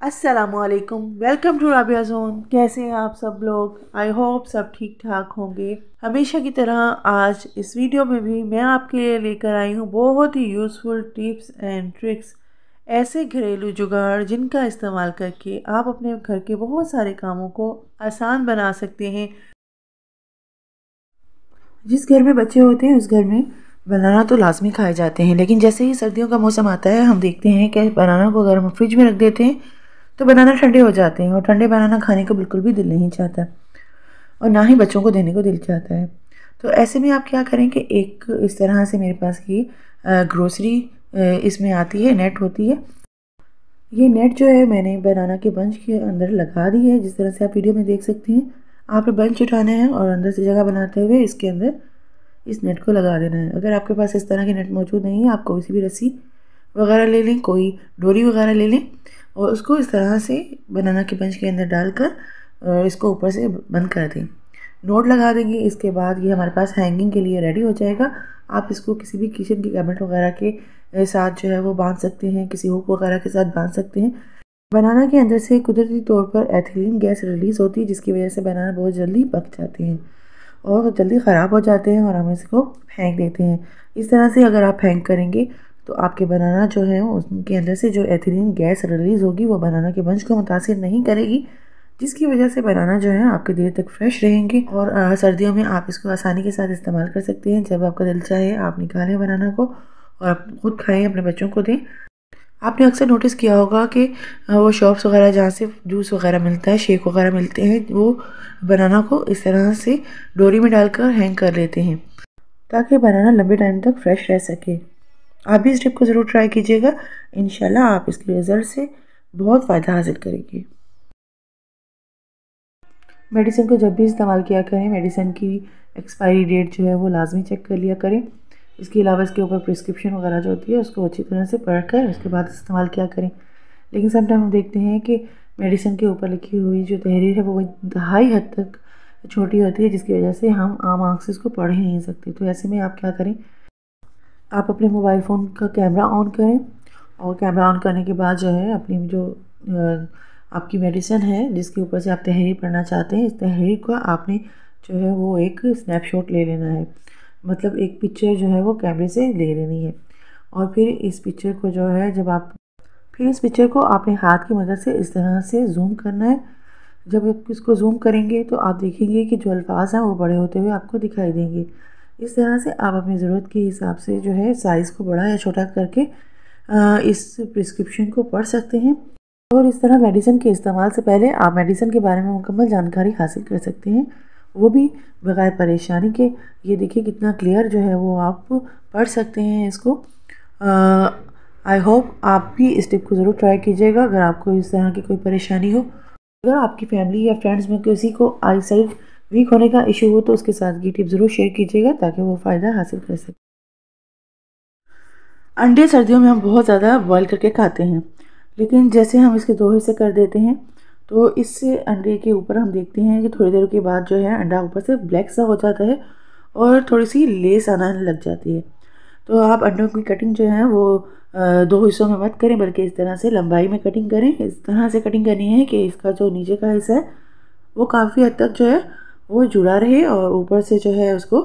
असलकुम welcome to Rabia zone कैसे हैं आप सब लोग? आई होप सब ठीक ठाक होंगे। हमेशा की तरह आज इस वीडियो में भी मैं आपके लिए लेकर आई हूँ बहुत ही यूज़फुल टिप्स एंड ट्रिक्स ऐसे घरेलू जुगाड़ जिनका इस्तेमाल करके आप अपने घर के बहुत सारे कामों को आसान बना सकते हैं। जिस घर में बच्चे होते हैं, उस घर में बनाना तो लाजमी खाए जाते हैं, लेकिन जैसे ही सर्दियों का मौसम आता है, हम देखते हैं कि बनाना को अगर हम फ्रिज में रख देते हैं। तो बनाना ठंडे हो जाते हैं और ठंडे बनाना खाने को बिल्कुल भी दिल नहीं चाहता और ना ही बच्चों को देने को दिल चाहता है। तो ऐसे में आप क्या करें कि एक इस तरह से मेरे पास की ग्रोसरी इसमें आती है नेट होती है। ये नेट जो है मैंने बनाना के बंच के अंदर लगा दी है, जिस तरह से आप वीडियो में देख सकते हैं। आपने बंच उठाना है और अंदर से जगह बनाते हुए इसके अंदर इस नेट को लगा देना है। अगर आपके पास इस तरह की नेट मौजूद नहीं है, आप कोई सी भी रस्सी वगैरह ले लें, कोई डोरी वगैरह ले लें और उसको इस तरह से बनाना के पंच के अंदर डालकर इसको ऊपर से बंद कर दें। नोट लगा देंगे, इसके बाद ये हमारे पास हैंगिंग के लिए रेडी हो जाएगा। आप इसको किसी भी किचन की कैबिनेट वगैरह के साथ जो है वो बाँध सकते हैं, किसी हुक वगैरह के साथ बाँध सकते हैं। बनाना के अंदर से कुदरती तौर पर एथिलीन गैस रिलीज़ होती है, जिसकी वजह से बनाना बहुत जल्दी पक जाते हैं और जल्दी ख़राब हो जाते हैं और हम इसको फेंक देते हैं। इस तरह से अगर आप फेंक करेंगे तो आपके बनाना जो है उसके अंदर से जो एथिलीन गैस रिलीज़ होगी वो बनाना के बंच को मुतासर नहीं करेगी जिसकी वजह से बनाना जो है आपके देर तक फ्रेश रहेंगे। और आ, सर्दियों में आप इसको आसानी के साथ इस्तेमाल कर सकते हैं जब आपका दिल चाहे आप निकालें बनाना को और आप खुद खाएँ अपने बच्चों को दें। आपने अक्सर नोटिस किया होगा कि वो शॉप्स वगैरह जहाँ से जूस वगैरह मिलता है शेक वगैरह मिलते हैं वो बनाना को इस तरह से डोरी में डालकर हैंग कर लेते हैं ताकि बनाना लंबे टाइम तक फ्रेश रह सके। आप भी इस टिप को ज़रूर ट्राई कीजिएगा। इन आप इसके रिज़ल्ट से बहुत फ़ायदा हासिल करेंगे। मेडिसिन को जब भी इस्तेमाल किया करें मेडिसिन की एक्सपायरी डेट जो है वो लाजमी चेक कर लिया करें। इसके अलावा इसके ऊपर प्रिस्क्रिप्शन वगैरह जो होती है, उसको अच्छी तरह से पढ़ कर उसके बाद इस्तेमाल किया करें। लेकिन समटाइम हम देखते हैं कि मेडिसिन के ऊपर लिखी हुई जो तहरीर है, वो इंतहाई हद तक छोटी होती है, जिसकी वजह से हम आम आँख से इसको पढ़ ही नहीं सकते। तो ऐसे में आप क्या करें आप अपने मोबाइल फ़ोन का कैमरा ऑन करें और कैमरा ऑन करने के बाद जो है अपनी जो आपकी मेडिसिन है, जिसके ऊपर से आप तहरीर पढ़ना चाहते हैं, इस तहरीर को आपने जो है वो एक स्नैपशॉट ले लेना है। मतलब एक पिक्चर जो है वो कैमरे से ले लेनी है। और फिर इस पिक्चर को जो है, जब आप, फिर इस पिक्चर को आपने हाथ की मदद से इस तरह से जूम करना है। जब आप इसको जूम करेंगे तो आप देखेंगे कि जो अल्फाज हैं वो बड़े होते हुए आपको दिखाई देंगे। इस तरह से आप अपनी ज़रूरत के हिसाब से जो है साइज़ को बड़ा या छोटा करके इस प्रिस्क्रिप्शन को पढ़ सकते हैं। और इस तरह मेडिसिन के इस्तेमाल से पहले आप मेडिसिन के बारे में मुकम्मल जानकारी हासिल कर सकते हैं। वो भी बगैर परेशानी के। ये देखिए कितना क्लियर जो है वो आप पढ़ सकते हैं इसको। आई होप आप भी इस टिप को ज़रूर ट्राई कीजिएगा। अगर आपको इस तरह की कोई परेशानी हो, अगर आपकी फैमिली या फ्रेंड्स में किसी को आई साइड वीक होने का इशू हो तो उसके साथ ये टिप ज़रूर शेयर कीजिएगा ताकि वो फ़ायदा हासिल कर सके। अंडे सर्दियों में हम बहुत ज़्यादा बॉयल करके खाते हैं, लेकिन जैसे हम इसके दो हिस्से कर देते हैं तो इससे अंडे के ऊपर हम देखते हैं कि थोड़ी देर के बाद जो है अंडा ऊपर से ब्लैक सा हो जाता है और थोड़ी सी लेस आना लग जाती है। तो आप अंडों की कटिंग जो है वो दो हिस्सों में मत करें, बल्कि इस तरह से लंबाई में कटिंग करें। इस तरह से कटिंग करनी है कि इसका जो नीचे का हिस्सा है, वो काफ़ी हद तक जो है वो जुड़ा रहे और ऊपर से जो है उसको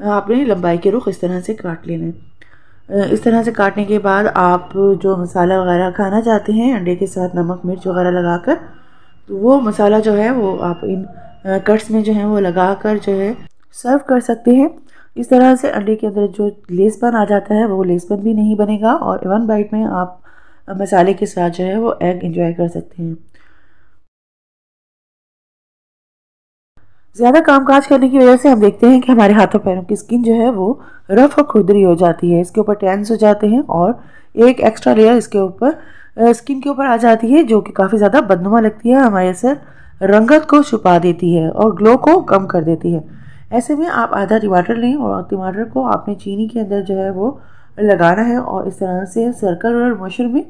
आपने लंबाई के रुख इस तरह से काट लेना। है इस तरह से काटने के बाद आप जो मसाला वगैरह खाना चाहते हैं, अंडे के साथ नमक, मिर्च वगैरह लगाकर तो वो मसाला जो है वो आप इन कट्स में जो है वो लगा कर जो है सर्व कर सकते हैं। इस तरह से अंडे के अंदर जो लेसपन आ जाता है, वो लेसपन भी नहीं बनेगा और वन बाइट में आप मसाले के साथ जो है वो एग इंजॉय कर सकते हैं। ज़्यादा कामकाज करने की वजह से हम देखते हैं कि हमारे हाथों पैरों की स्किन जो है वो रफ और खुरदरी हो जाती है। इसके ऊपर टेंस हो जाते हैं और एक एक्स्ट्रा लेयर इसके ऊपर स्किन के ऊपर आ जाती है, जो कि काफ़ी ज़्यादा बदनुमा लगती है, हमारे असर रंगत को छुपा देती है और ग्लो को कम कर देती है। ऐसे में आप आधा टमाटर लें और टमाटर को आपने चीनी के अंदर जो है वो लगाना है और इस तरह से सर्कल और मोशन में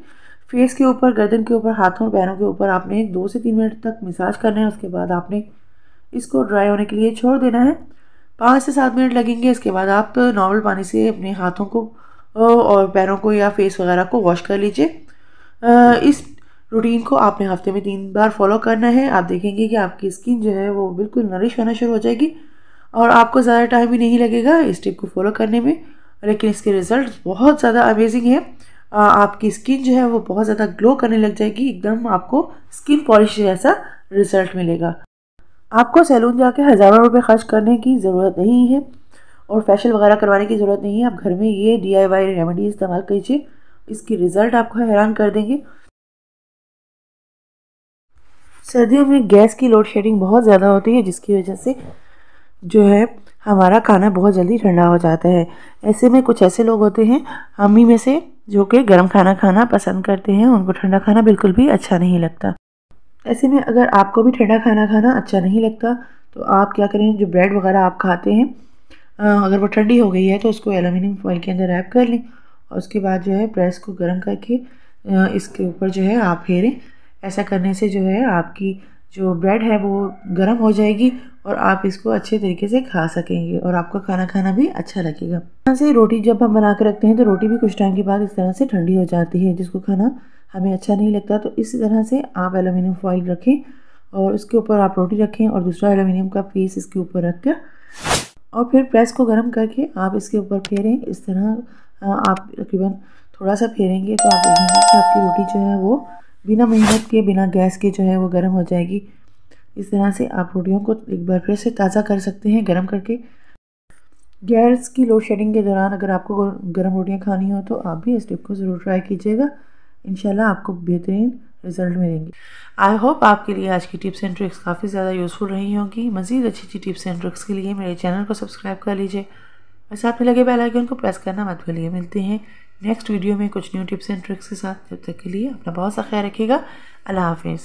फेस के ऊपर, गर्दन के ऊपर, हाथों और पैरों के ऊपर आपने दो से तीन मिनट तक मसाज करना है, उसके बाद आपने इसको ड्राई होने के लिए छोड़ देना है। पाँच से सात मिनट लगेंगे, इसके बाद आप नॉर्मल पानी से अपने हाथों को और पैरों को या फेस वगैरह को वॉश कर लीजिए। इस रूटीन को आपने हफ़्ते में तीन बार फॉलो करना है। आप देखेंगे कि आपकी स्किन जो है वो बिल्कुल नरिश होना शुरू हो जाएगी और आपको ज़्यादा टाइम भी नहीं लगेगा इस टिप को फॉलो करने में। लेकिन इसके रिज़ल्ट बहुत ज़्यादा अमेजिंग है। आपकी स्किन जो है वो बहुत ज़्यादा ग्लो करने लग जाएगी, एकदम आपको स्किन पॉलिश जैसा रिज़ल्ट मिलेगा। आपको सैलून जाके हज़ारों रुपए खर्च करने की ज़रूरत नहीं है और फेशियल वगैरह करवाने की ज़रूरत नहीं है। आप घर में ये डी आई वाई रेमेडी इस्तेमाल कीजिए, इसकी रिज़ल्ट आपको हैरान कर देंगे। सर्दियों में गैस की लोड शेडिंग बहुत ज़्यादा होती है, जिसकी वजह से जो है हमारा खाना बहुत जल्दी ठंडा हो जाता है। ऐसे में कुछ ऐसे लोग होते हैं, हम ही में से, जो कि गर्म खाना खाना पसंद करते हैं, उनको ठंडा खाना बिल्कुल भी अच्छा नहीं लगता। ऐसे में अगर आपको भी ठंडा खाना खाना अच्छा नहीं लगता तो आप क्या करें, जो ब्रेड वगैरह आप खाते हैं अगर वो ठंडी हो गई है तो उसको एलुमिनियम फॉइल के अंदर रैप कर लें और उसके बाद जो है प्रेस को गर्म करके इसके ऊपर जो है आप फेरें। ऐसा करने से जो है आपकी जो ब्रेड है वो गर्म हो जाएगी और आप इसको अच्छे तरीके से खा सकेंगे और आपका खाना खाना भी अच्छा लगेगा। यहाँ से रोटी जब हम बना कर रखते हैं तो रोटी भी कुछ टाइम के बाद इस तरह से ठंडी हो जाती है, जिसको खाना हमें अच्छा नहीं लगता तो इसी तरह से आप एलुमिनियम फॉइल रखें और उसके ऊपर आप रोटी रखें और दूसरा एलुमिनियम का पीस इसके ऊपर रख कर और फिर प्रेस को गर्म करके आप इसके ऊपर फेरें। इस तरह आप तकरीबन थोड़ा सा फेरेंगे तो आप देखेंगे कि आपकी रोटी जो है वो बिना मेहनत के, बिना गैस के जो है वो गर्म हो जाएगी। इस तरह से आप रोटियों को एक बार फिर से ताज़ा कर सकते हैं गर्म करके। गैस की लोड शेडिंग के दौरान अगर आपको गर्म रोटियाँ खानी हो तो आप भी इस टिप को ज़रूर ट्राई कीजिएगा। इन आपको बेहतरीन रिज़ल्ट मिलेंगे। आई होप आपके लिए आज की टिप्स एंड ट्रिक्स काफ़ी ज़्यादा यूज़फुल रही होंगी। मज़ीद अच्छी अच्छी टिप्स एंड ट्रिक्स के लिए मेरे चैनल को सब्सक्राइब कर लीजिए। और साथ में लगे बेल आइकन को प्रेस करना मत भूलिए। मिलते हैं नेक्स्ट वीडियो में कुछ न्यू टिप्स एंड ट्रिक्स के साथ। जब तक के लिए अपना बहुत सा ख्याल रखिएगा। अल्लाह हाफिज़।